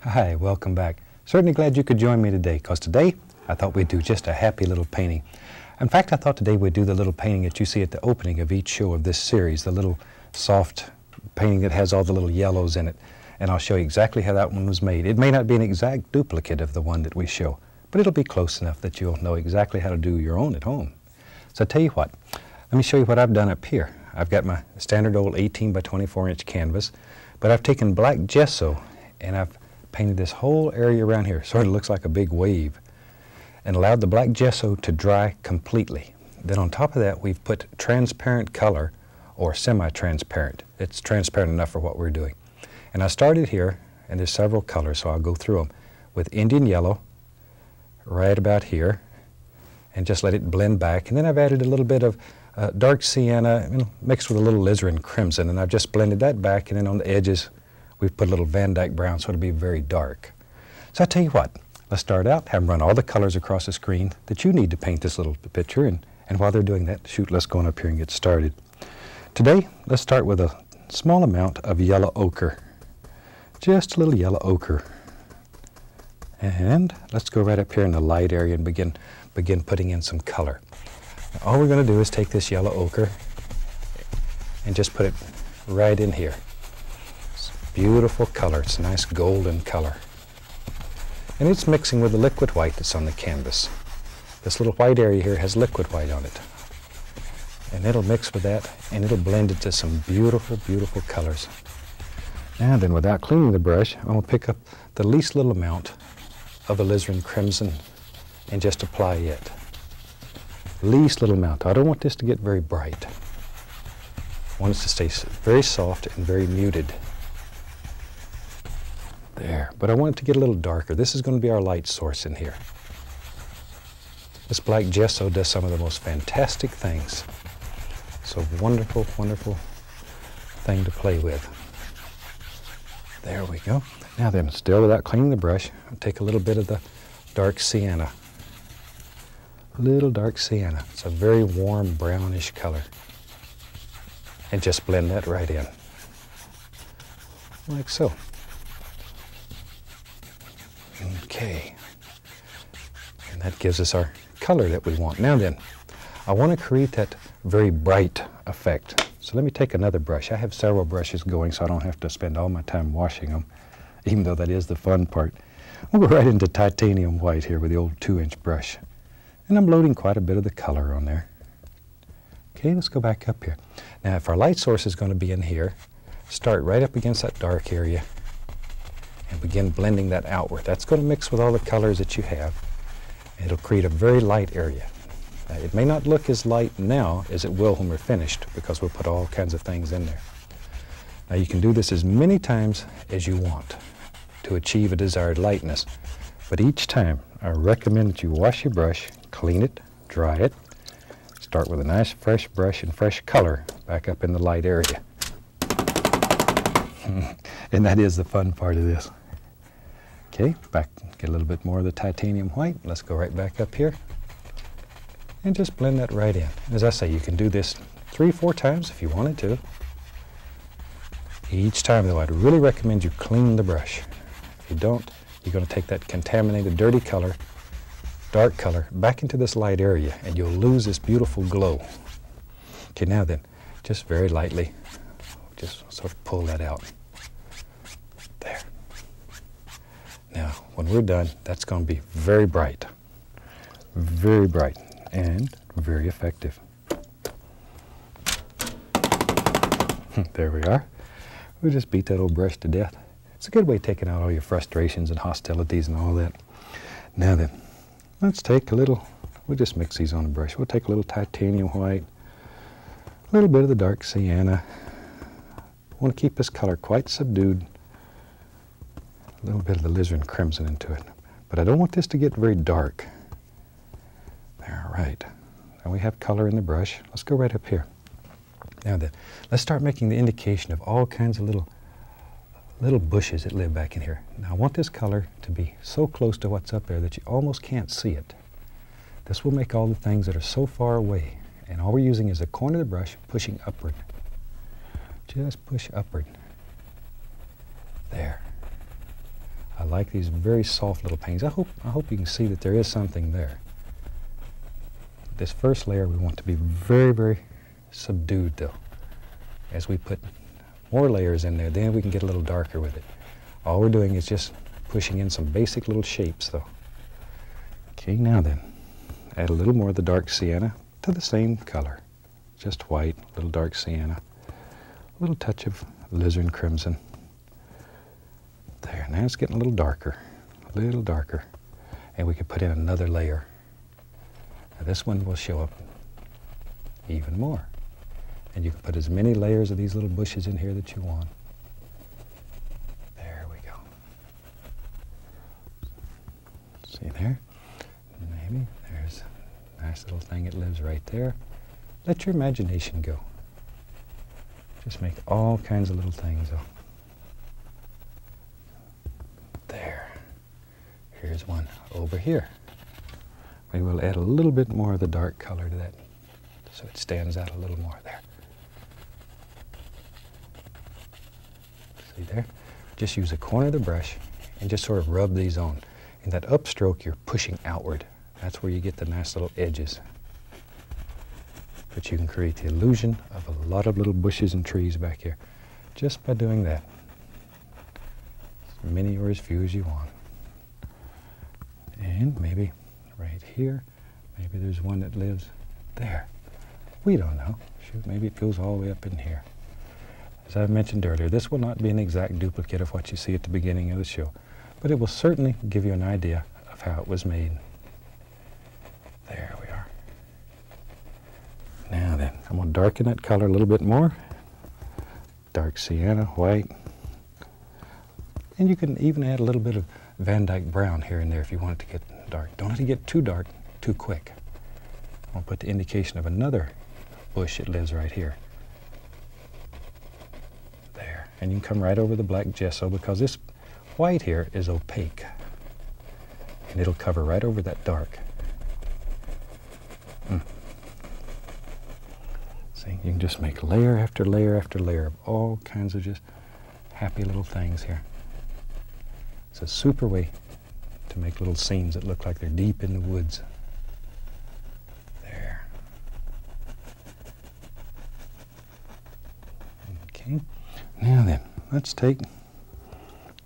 Hi, welcome back. Certainly glad you could join me today, because today I thought we'd do just a happy little painting. In fact, I thought today we'd do the little painting that you see at the opening of each show of this series, the little soft painting that has all the little yellows in it. And I'll show you exactly how that one was made. It may not be an exact duplicate of the one that we show, but it'll be close enough that you'll know exactly how to do your own at home. So I tell you what, let me show you what I've done up here. I've got my standard old 18 by 24 inch canvas, but I've taken black gesso and I've painted this whole area around here, sort of looks like a big wave, and allowed the black gesso to dry completely. Then on top of that, we've put transparent color or semi-transparent. It's transparent enough for what we're doing. And I started here, and there's several colors, so I'll go through them, with Indian yellow, right about here, and just let it blend back. And then I've added a little bit of uh, dark sienna you know, mixed with a little alizarin crimson, and I've just blended that back, and then on the edges, we've put a little Van Dyke brown, so it'll be very dark. So I tell you what, let's start out, have them run all the colors across the screen that you need to paint this little picture, and, and while they're doing that, shoot, let's go on up here and get started. Today, let's start with a small amount of yellow ochre. Just a little yellow ochre. And let's go right up here in the light area and begin, begin putting in some color. Now, all we're going to do is take this yellow ochre and just put it right in here. Beautiful color. It's a nice golden color. And it's mixing with the liquid white that's on the canvas. This little white area here has liquid white on it. And it'll mix with that and it'll blend into some beautiful, beautiful colors. Now then, without cleaning the brush, I'm going to pick up the least little amount of alizarin crimson and just apply it. Least little amount. I don't want this to get very bright. I want it to stay very soft and very muted. There. But I want it to get a little darker. This is going to be our light source in here. This black gesso does some of the most fantastic things. It's a wonderful, wonderful thing to play with. There we go. Now then, still without cleaning the brush, I'll take a little bit of the dark sienna. A little dark sienna. It's a very warm brownish color. And just blend that right in. Like so. Okay. And that gives us our color that we want. Now then, I want to create that very bright effect. So let me take another brush. I have several brushes going so I don't have to spend all my time washing them, even though that is the fun part. We'll go right into titanium white here with the old two inch brush. And I'm loading quite a bit of the color on there. Okay, let's go back up here. Now if our light source is going to be in here, start right up against that dark area and begin blending that outward. That's going to mix with all the colors that you have. It'll create a very light area. Now, it may not look as light now as it will when we're finished because we'll put all kinds of things in there. Now you can do this as many times as you want to achieve a desired lightness. But each time, I recommend that you wash your brush, clean it, dry it, start with a nice fresh brush and fresh color back up in the light area. and that is the fun part of this. Okay, back, get a little bit more of the titanium white. Let's go right back up here and just blend that right in. As I say, you can do this three, four times if you wanted to. Each time though, I'd really recommend you clean the brush. If you don't, you're going to take that contaminated, dirty color, dark color, back into this light area and you'll lose this beautiful glow. Okay, now then, just very lightly, just sort of pull that out. There. Now, when we're done, that's going to be very bright. Very bright and very effective. there we are. We just beat that old brush to death. It's a good way of taking out all your frustrations and hostilities and all that. Now then, let's take a little, we'll just mix these on the brush. We'll take a little titanium white, a little bit of the dark sienna. I want to keep this color quite subdued a little bit of the alizarin crimson into it. But I don't want this to get very dark. There, right. Now we have color in the brush. Let's go right up here. Now then, let's start making the indication of all kinds of little little bushes that live back in here. Now I want this color to be so close to what's up there that you almost can't see it. This will make all the things that are so far away. And all we're using is a corner of the brush pushing upward. Just push upward. There. I like these very soft little paintings. I hope, I hope you can see that there is something there. This first layer we want to be very, very subdued though. As we put more layers in there, then we can get a little darker with it. All we're doing is just pushing in some basic little shapes though. Okay, now then, add a little more of the dark sienna to the same color. Just white, a little dark sienna, a little touch of alizarin crimson. There, now it's getting a little darker, a little darker. And we could put in another layer. Now this one will show up even more. And you can put as many layers of these little bushes in here that you want. There we go. See there? Maybe there's a nice little thing that lives right there. Let your imagination go. Just make all kinds of little things. Though. There. Here's one over here. Maybe we'll add a little bit more of the dark color to that so it stands out a little more there. See there? Just use a corner of the brush and just sort of rub these on. In that upstroke, you're pushing outward. That's where you get the nice little edges. But you can create the illusion of a lot of little bushes and trees back here just by doing that. As many or as few as you want. Maybe right here, maybe there's one that lives there. We don't know. Shoot, maybe it goes all the way up in here. As I mentioned earlier, this will not be an exact duplicate of what you see at the beginning of the show, but it will certainly give you an idea of how it was made. There we are. Now then, I'm going to darken that color a little bit more. Dark sienna, white. And you can even add a little bit of Van Dyke brown here and there if you want it to get dark. Don't let it get too dark too quick. I'll put the indication of another bush that lives right here. There. And you can come right over the black gesso because this white here is opaque. And it'll cover right over that dark. Mm. See, you can just make layer after layer after layer of all kinds of just happy little things here. It's a super way to make little scenes that look like they're deep in the woods. There. Okay, now then, let's take,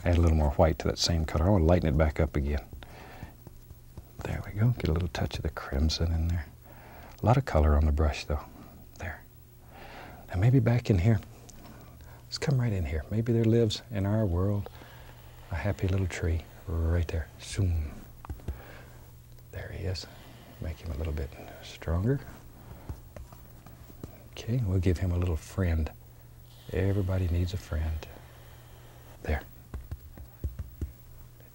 add a little more white to that same color. I want to lighten it back up again. There we go, get a little touch of the crimson in there. A lot of color on the brush though, there. Now maybe back in here, let's come right in here. Maybe there lives in our world a happy little tree right there. Zoom. There he is. Make him a little bit stronger. Okay, we'll give him a little friend. Everybody needs a friend. There.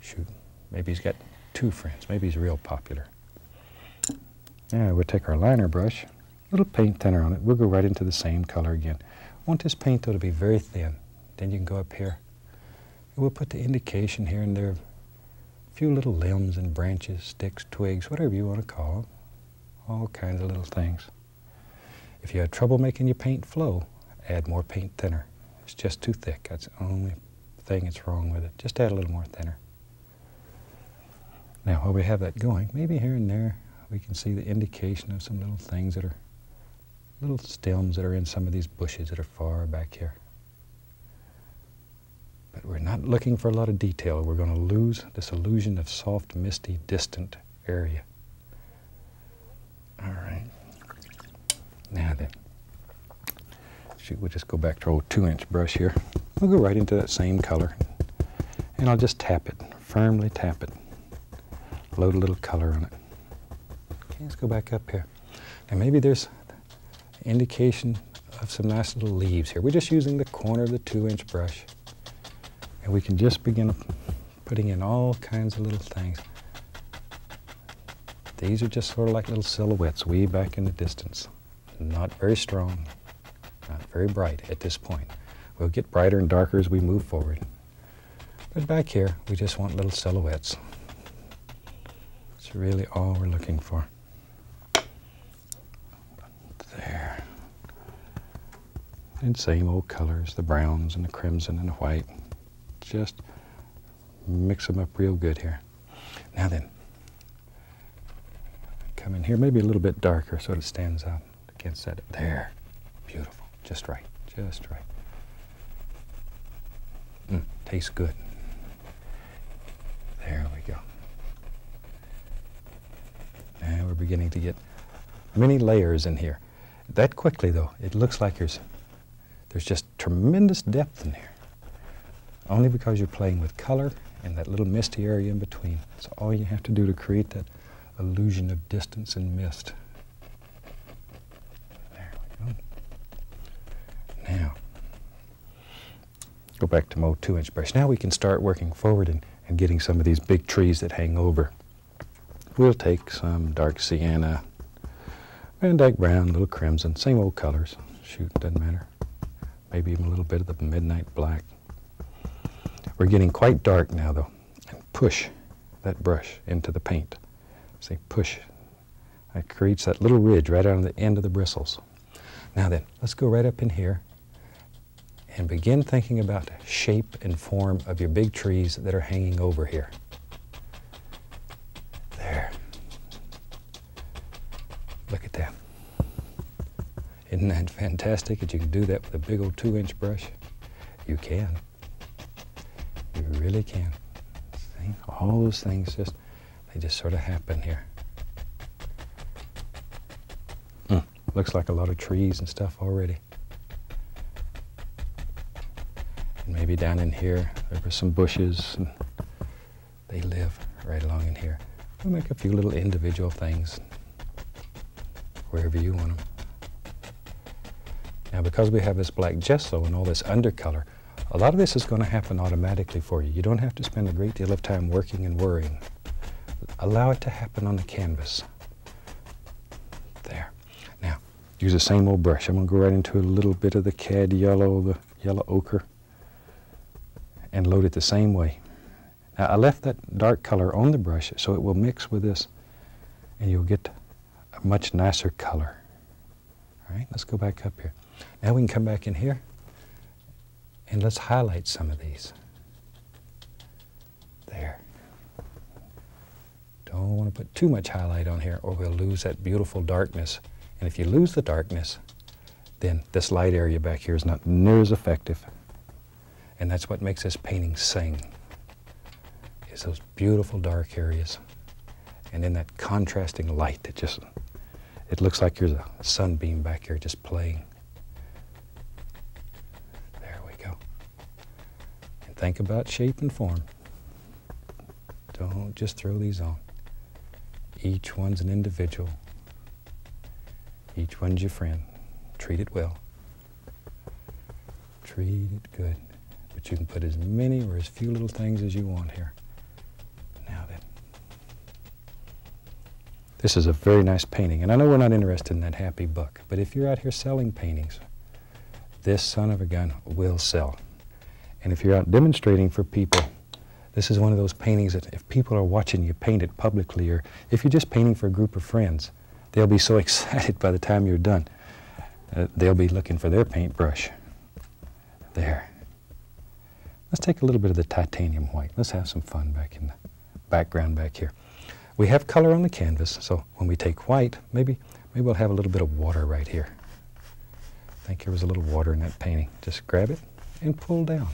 Shoot. Maybe he's got two friends. Maybe he's real popular. Now we'll take our liner brush, a little paint thinner on it. We'll go right into the same color again. I want this paint though to be very thin. Then you can go up here. We'll put the indication here and there a few little limbs and branches, sticks, twigs, whatever you want to call them. All kinds of little things. If you have trouble making your paint flow, add more paint thinner. It's just too thick. That's the only thing that's wrong with it. Just add a little more thinner. Now, while we have that going, maybe here and there we can see the indication of some little things that are little stems that are in some of these bushes that are far back here. We're not looking for a lot of detail. We're going to lose this illusion of soft, misty, distant area. All right. Now then shoot, we'll just go back to our old two inch brush here. We'll go right into that same color and I'll just tap it, firmly tap it. Load a little color on it. Okay, let's go back up here. Now maybe there's indication of some nice little leaves here. We're just using the corner of the two inch brush and we can just begin putting in all kinds of little things. These are just sort of like little silhouettes way back in the distance. Not very strong, not very bright at this point. We'll get brighter and darker as we move forward. But back here, we just want little silhouettes. It's really all we're looking for. There. And same old colors, the browns and the crimson and the white. Just Mix them up real good here. Now then, come in here, maybe a little bit darker so it stands out against that. There. Beautiful. Just right. Just right. Mm, tastes good. There we go. And we're beginning to get many layers in here. That quickly, though, it looks like there's, there's just tremendous depth in here. Only because you're playing with color and that little misty area in between. That's all you have to do to create that illusion of distance and mist. There we go. Now, go back to my two-inch brush. Now we can start working forward and, and getting some of these big trees that hang over. We'll take some dark sienna, Van Dyke brown, little crimson, same old colors. Shoot, doesn't matter. Maybe even a little bit of the midnight black. We're getting quite dark now though. And push that brush into the paint. See, push. That creates that little ridge right on the end of the bristles. Now then, let's go right up in here and begin thinking about shape and form of your big trees that are hanging over here. There. Look at that. Isn't that fantastic that you can do that with a big old two inch brush? You can. Really can. See? All those things just, they just sort of happen here. Mm, looks like a lot of trees and stuff already. And maybe down in here, there were some bushes and they live right along in here. We'll make a few little individual things wherever you want them. Now because we have this black gesso and all this undercolor, a lot of this is going to happen automatically for you. You don't have to spend a great deal of time working and worrying. Allow it to happen on the canvas. There. Now, use the same old brush. I'm going to go right into a little bit of the cad yellow, the yellow ochre, and load it the same way. Now, I left that dark color on the brush so it will mix with this, and you'll get a much nicer color. All right, let's go back up here. Now we can come back in here and let's highlight some of these. There. Don't want to put too much highlight on here or we'll lose that beautiful darkness. And if you lose the darkness, then this light area back here is not near as effective. And that's what makes this painting sing, is those beautiful dark areas. And then that contrasting light that just, it looks like there's a sunbeam back here just playing. Think about shape and form. Don't just throw these on. Each one's an individual. Each one's your friend. Treat it well. Treat it good. But you can put as many or as few little things as you want here. Now then. This is a very nice painting. And I know we're not interested in that happy buck, but if you're out here selling paintings, this son of a gun will sell. And if you're out demonstrating for people, this is one of those paintings that if people are watching you paint it publicly, or if you're just painting for a group of friends, they'll be so excited by the time you're done. Uh, they'll be looking for their paintbrush. There. Let's take a little bit of the titanium white. Let's have some fun back in the background back here. We have color on the canvas, so when we take white, maybe, maybe we'll have a little bit of water right here. I think there was a little water in that painting. Just grab it and pull down.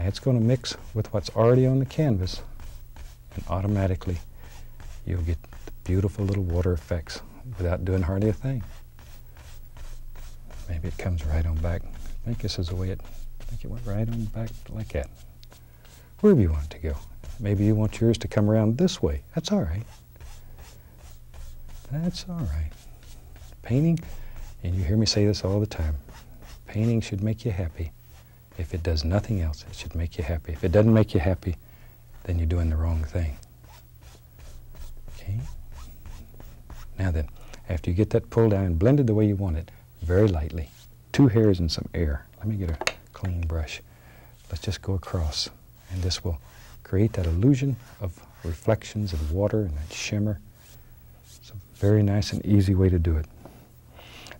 Now it's going to mix with what's already on the canvas and automatically you'll get beautiful little water effects without doing hardly a thing. Maybe it comes right on back. I think this is the way it, I think it went right on back like that. Wherever you want it to go. Maybe you want yours to come around this way. That's all right. That's all right. Painting, and you hear me say this all the time, painting should make you happy. If it does nothing else, it should make you happy. If it doesn't make you happy, then you're doing the wrong thing. Okay? Now then, after you get that pulled down and blended the way you want it, very lightly, two hairs and some air. Let me get a clean brush. Let's just go across, and this will create that illusion of reflections of water and that shimmer. It's a very nice and easy way to do it.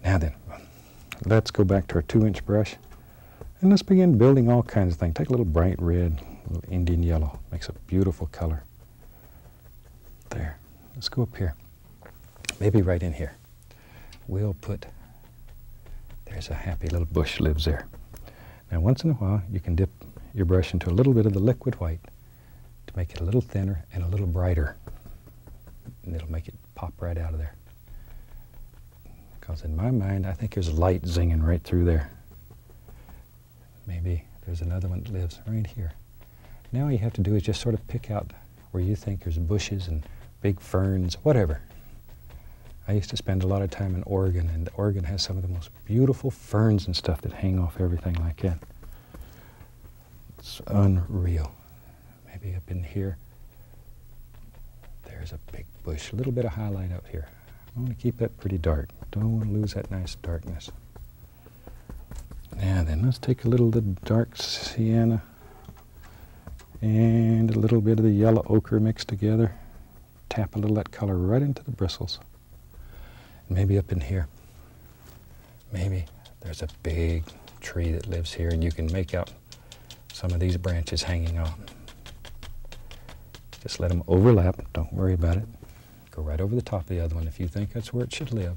Now then, let's go back to our two-inch brush. And let's begin building all kinds of things. Take a little bright red, a little Indian yellow. Makes a beautiful color. There. Let's go up here. Maybe right in here. We'll put, there's a happy little bush lives there. Now once in a while you can dip your brush into a little bit of the liquid white to make it a little thinner and a little brighter. And it'll make it pop right out of there. Because in my mind, I think there's light zinging right through there. Maybe there's another one that lives right here. Now all you have to do is just sort of pick out where you think there's bushes and big ferns, whatever. I used to spend a lot of time in Oregon, and Oregon has some of the most beautiful ferns and stuff that hang off everything like that. It's unreal. Maybe up in here, there's a big bush, a little bit of highlight up here. I want to keep that pretty dark. Don't want to lose that nice darkness. Now then, let's take a little of the dark sienna and a little bit of the yellow ochre mixed together. Tap a little of that color right into the bristles. Maybe up in here, maybe there's a big tree that lives here and you can make out some of these branches hanging on. Just let them overlap, don't worry about it. Go right over the top of the other one. If you think that's where it should live,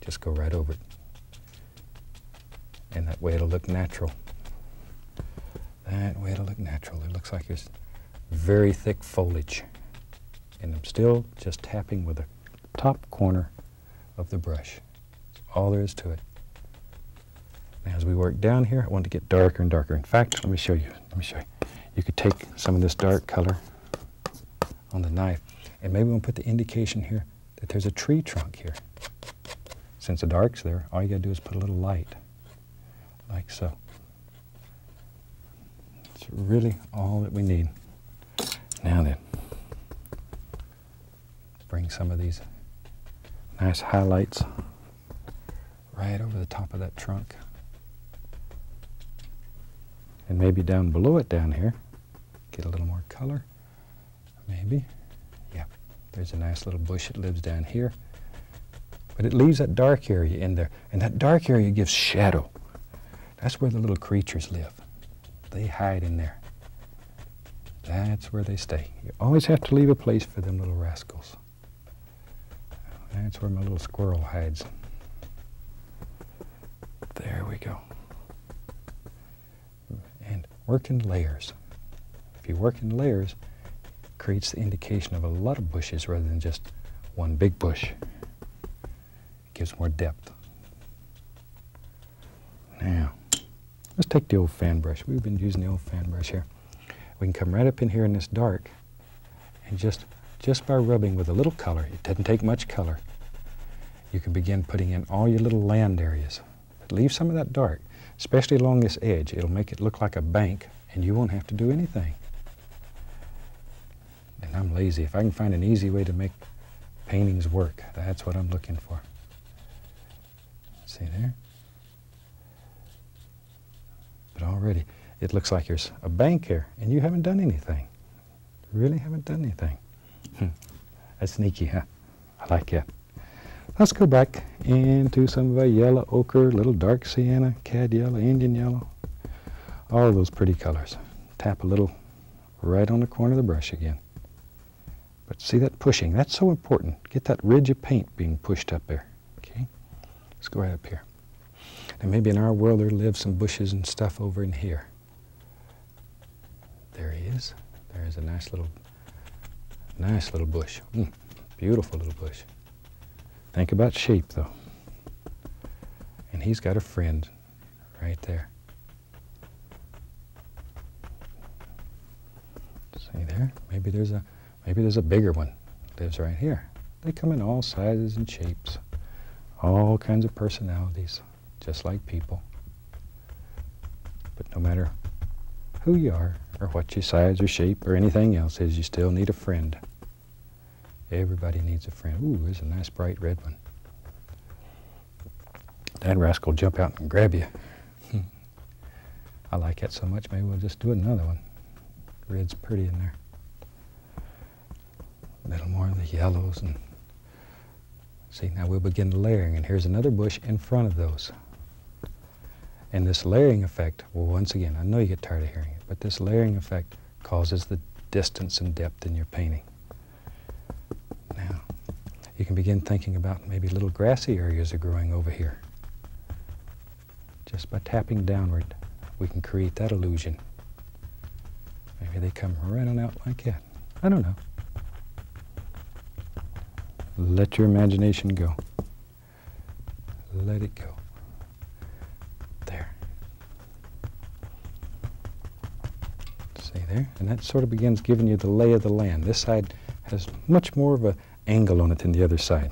just go right over it. And that way it'll look natural. That way it'll look natural. It looks like there's very thick foliage. And I'm still just tapping with the top corner of the brush. That's all there is to it. Now as we work down here, I want to get darker and darker. In fact, let me show you. Let me show you. You could take some of this dark color on the knife and maybe we'll put the indication here that there's a tree trunk here. Since the dark's there, all you got to do is put a little light, like so. It's really all that we need. Now then, bring some of these nice highlights right over the top of that trunk. And maybe down below it down here, get a little more color, maybe. Yeah, there's a nice little bush that lives down here. But it leaves that dark area in there. And that dark area gives shadow. That's where the little creatures live. They hide in there. That's where they stay. You always have to leave a place for them little rascals. That's where my little squirrel hides. There we go. And work in layers. If you work in layers, it creates the indication of a lot of bushes rather than just one big bush. It gives more depth. Now, let's take the old fan brush. We've been using the old fan brush here. We can come right up in here in this dark and just, just by rubbing with a little color, it doesn't take much color, you can begin putting in all your little land areas. But leave some of that dark, especially along this edge. It'll make it look like a bank and you won't have to do anything and I'm lazy. If I can find an easy way to make paintings work, that's what I'm looking for. See there? But already, it looks like there's a bank here, and you haven't done anything. Really haven't done anything. Hmm. That's sneaky, huh? I like it. Let's go back into some of our yellow ochre, little dark sienna, cad yellow, Indian yellow, all those pretty colors. Tap a little right on the corner of the brush again. But see that pushing, that's so important. Get that ridge of paint being pushed up there. Okay, let's go right up here. And maybe in our world there live some bushes and stuff over in here. There he is. There's a nice little, nice little bush. Mm, beautiful little bush. Think about shape though. And he's got a friend right there. See there? Maybe there's a Maybe there's a bigger one lives right here. They come in all sizes and shapes, all kinds of personalities, just like people. But no matter who you are, or what your size or shape or anything else is, you still need a friend. Everybody needs a friend. Ooh, there's a nice bright red one. That rascal will jump out and grab you. I like that so much, maybe we'll just do another one. Red's pretty in there a little more of the yellows and see now we'll begin layering and here's another bush in front of those and this layering effect well once again I know you get tired of hearing it but this layering effect causes the distance and depth in your painting. Now, you can begin thinking about maybe little grassy areas are growing over here. Just by tapping downward, we can create that illusion. Maybe they come right on out like that. I don't know. Let your imagination go. Let it go. There. See there? And that sort of begins giving you the lay of the land. This side has much more of an angle on it than the other side.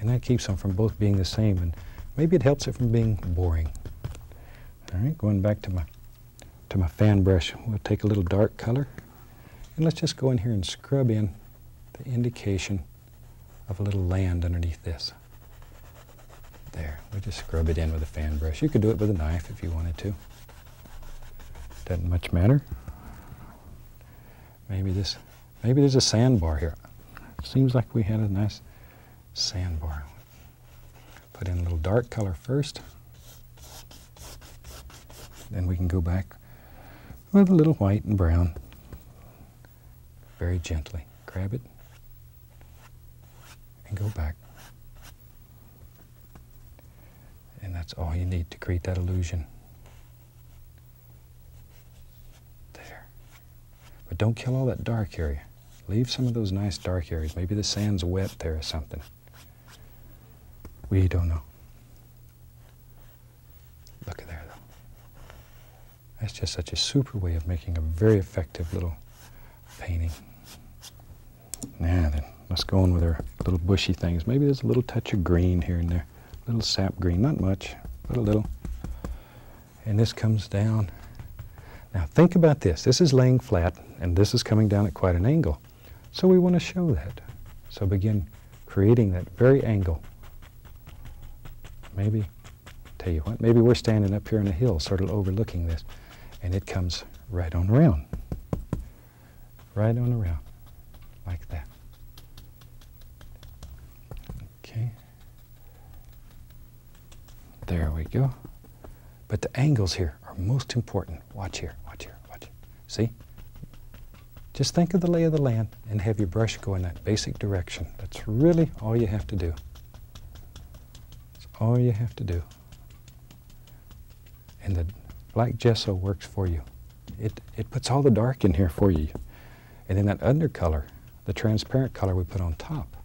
And that keeps them from both being the same. And maybe it helps it from being boring. All right, going back to my, to my fan brush, we'll take a little dark color. And let's just go in here and scrub in the indication of a little land underneath this. There, we just scrub it in with a fan brush. You could do it with a knife if you wanted to. Doesn't much matter. Maybe this, maybe there's a sandbar here. Seems like we had a nice sandbar. Put in a little dark color first. Then we can go back with a little white and brown. Very gently. Grab it and go back. And that's all you need to create that illusion. But don't kill all that dark area. Leave some of those nice dark areas. Maybe the sand's wet there or something. We don't know. Look at there, though. That's just such a super way of making a very effective little painting. Now then, let's go on with our little bushy things. Maybe there's a little touch of green here and there. A little sap green, not much, but a little. And this comes down. Now think about this. This is laying flat, and this is coming down at quite an angle. So we want to show that. So begin creating that very angle. Maybe, tell you what, maybe we're standing up here on a hill, sort of overlooking this, and it comes right on around. Right on around, like that. Okay. There we go. But the angles here most important. Watch here, watch here, watch. Here. See? Just think of the lay of the land and have your brush go in that basic direction. That's really all you have to do. That's all you have to do. And the black gesso works for you. It, it puts all the dark in here for you. And then that undercolor, the transparent color we put on top,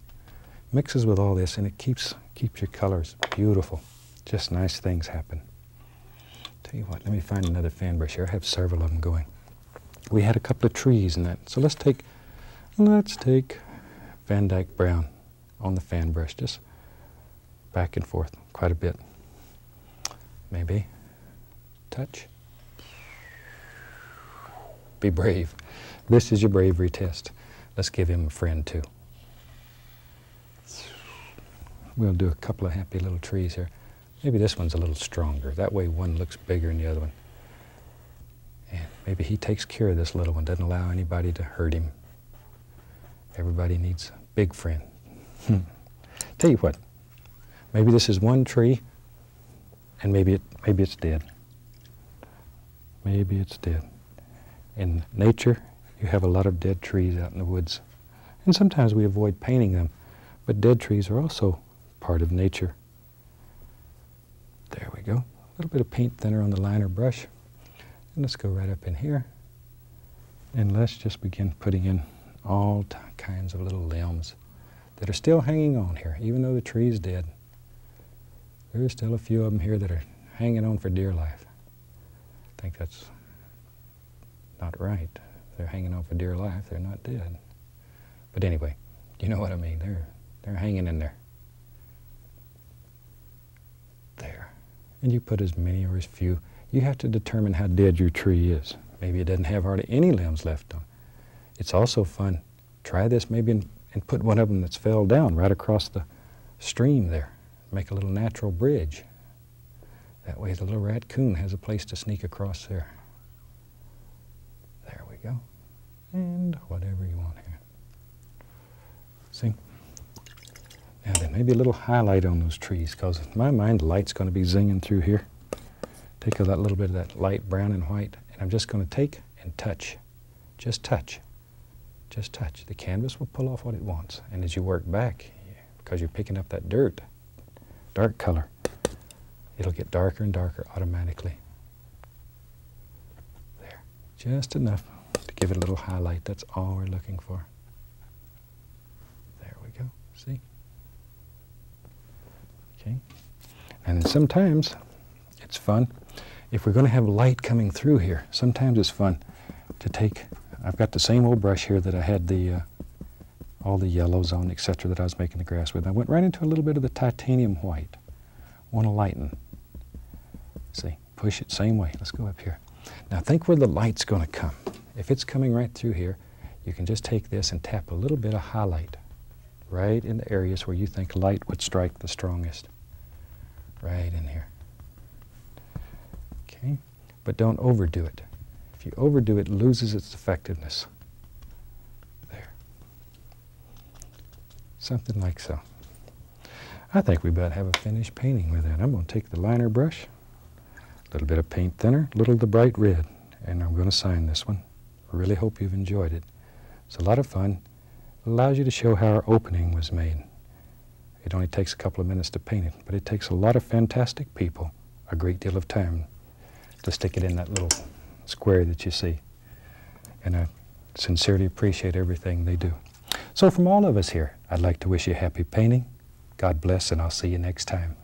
mixes with all this and it keeps, keeps your colors beautiful. Just nice things happen. Tell you what, let me find another fan brush here. I have several of them going. We had a couple of trees in that. So let's take, let's take Van Dyke Brown on the fan brush, just back and forth quite a bit. Maybe touch. Be brave. This is your bravery test. Let's give him a friend too. We'll do a couple of happy little trees here. Maybe this one's a little stronger. That way one looks bigger than the other one. And maybe he takes care of this little one, doesn't allow anybody to hurt him. Everybody needs a big friend. Hmm. Tell you what, maybe this is one tree and maybe, it, maybe it's dead. Maybe it's dead. In nature, you have a lot of dead trees out in the woods. And sometimes we avoid painting them, but dead trees are also part of nature. There we go. A little bit of paint thinner on the liner brush. And let's go right up in here. And let's just begin putting in all kinds of little limbs that are still hanging on here, even though the tree is dead. There's still a few of them here that are hanging on for dear life. I think that's not right. They're hanging on for dear life. They're not dead. But anyway, you know what I mean. They're, they're hanging in there. There. And you put as many or as few. You have to determine how dead your tree is. Maybe it doesn't have hardly any limbs left on. It's also fun. Try this maybe and, and put one of them that's fell down right across the stream there. Make a little natural bridge. That way the little raccoon has a place to sneak across there. There we go. And whatever you want here. See? Now then, maybe a little highlight on those trees, because in my mind, light's going to be zinging through here. Take that little bit of that light brown and white And I'm just going to take and touch. Just touch. Just touch. The canvas will pull off what it wants. And as you work back, because you're picking up that dirt, dark color, it'll get darker and darker automatically. There. Just enough to give it a little highlight. That's all we're looking for. There we go. See? Okay. And then sometimes it's fun. If we're going to have light coming through here, sometimes it's fun to take, I've got the same old brush here that I had the, uh, all the yellows on, etc., that I was making the grass with. I went right into a little bit of the titanium white. Want to lighten. See, push it same way. Let's go up here. Now think where the light's going to come. If it's coming right through here, you can just take this and tap a little bit of highlight right in the areas where you think light would strike the strongest. Right in here. Okay? But don't overdo it. If you overdo it, it loses its effectiveness. There. Something like so. I think we better have a finished painting with that. I'm going to take the liner brush, a little bit of paint thinner, a little of the bright red, and I'm going to sign this one. I really hope you've enjoyed it. It's a lot of fun. It allows you to show how our opening was made. It only takes a couple of minutes to paint it, but it takes a lot of fantastic people a great deal of time to stick it in that little square that you see. And I sincerely appreciate everything they do. So from all of us here, I'd like to wish you happy painting. God bless, and I'll see you next time.